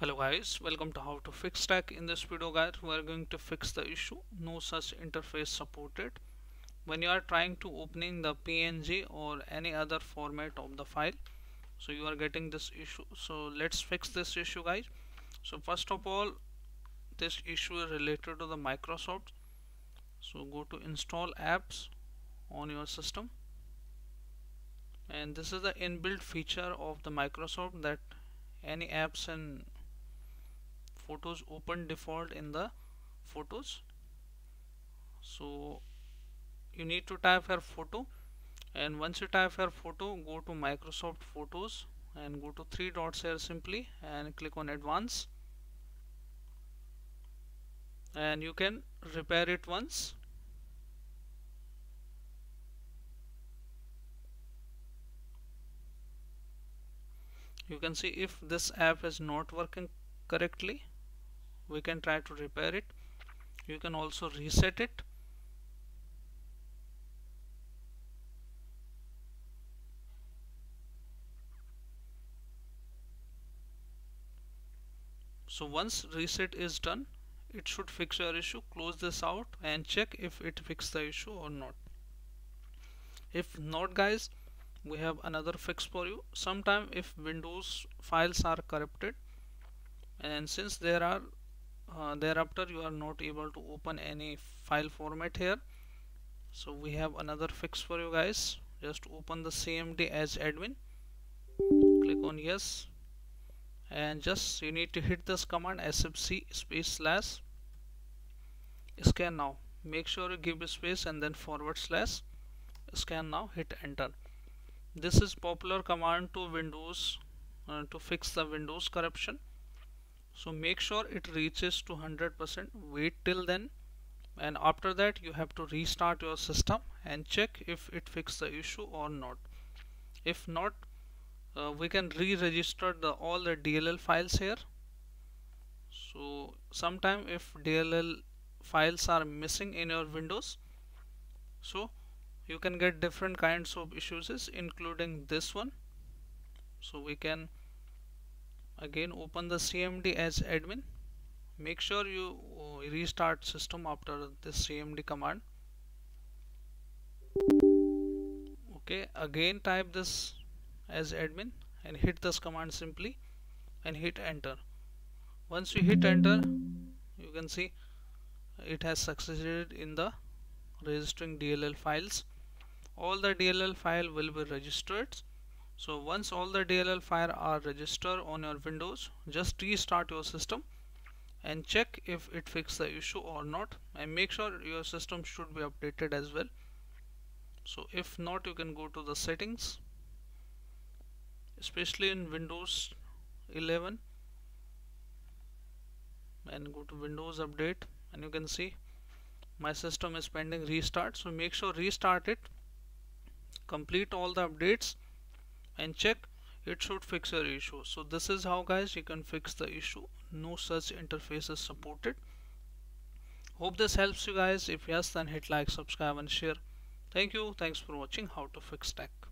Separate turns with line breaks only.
hello guys. Welcome to how to fix tech in this video guys we are going to fix the issue. No such interface supported. When you are trying to opening the png or any other format of the file so you are getting this issue. So let's fix this issue guys. So first of all this issue is related to the microsoft. So go to install apps on your system. And this is the inbuilt feature of the microsoft that any apps and photos open default in the photos. So you need to type your photo. And once you type your photo go to Microsoft Photos and go to three dots here simply and click on advanced. And you can repair it once. You can see if this app is not working correctly we can try to repair it. You can also reset it. So once reset is done it should fix your issue close this out and check if it fixed the issue or not. If not guys we have another fix for you. Sometime if windows files are corrupted and since there are uh, thereafter you are not able to open any file format here. So we have another fix for you guys. Just open the CMD as admin. Click on yes. And just you need to hit this command sfc space slash scan now. Make sure you give a space and then forward slash scan now. Hit enter. This is popular command to windows uh, to fix the windows corruption so make sure it reaches to 100% wait till then. And after that you have to restart your system and check if it fixed the issue or not. If not uh, we can re-register the all the DLL files here. So sometime if DLL files are missing in your windows so you can get different kinds of issues including this one. So we can again open the CMD as admin. Make sure you uh, restart system after this CMD command. Okay again type this as admin and hit this command simply and hit enter. Once you hit enter you can see it has succeeded in the registering DLL files. All the DLL file will be registered so once all the DLL files are registered on your Windows just restart your system and check if it fixed the issue or not. And make sure your system should be updated as well. So if not you can go to the settings especially in Windows 11 and go to Windows update and you can see my system is pending restart. So make sure restart it complete all the updates and check it should fix your issue. So this is how guys you can fix the issue. No such interface is supported. Hope this helps you guys. If yes then hit like subscribe and share. Thank you. Thanks for watching how to fix tech